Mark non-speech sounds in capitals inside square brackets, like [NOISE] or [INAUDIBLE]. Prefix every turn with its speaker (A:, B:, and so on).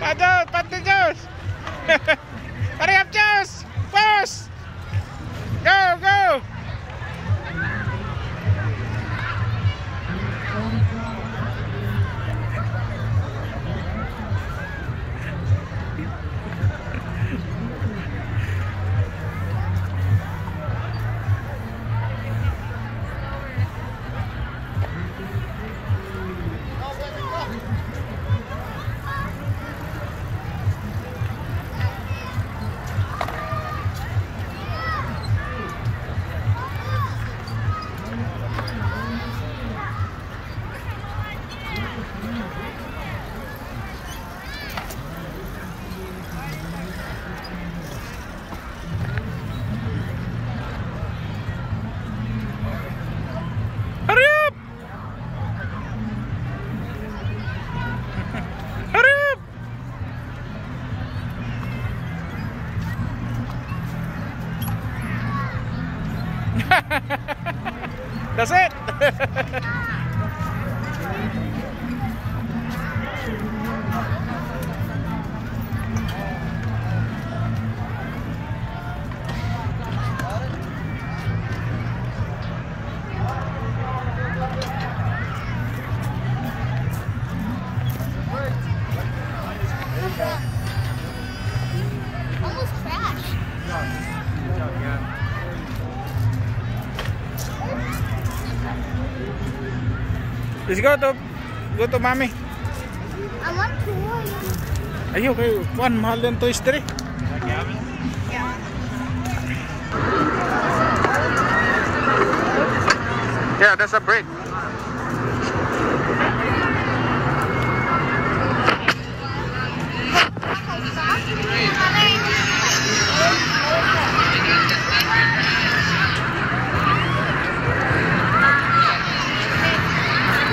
A: Padot, Pati Diyos! Hurry up! Boss! Go, go! [LAUGHS] That's it. [LAUGHS] Let's go to go to mommy.
B: I want to
A: toy. Ayun, kayo. Juan, mahal ng Toy Story. Yeah. Yeah, that's a break.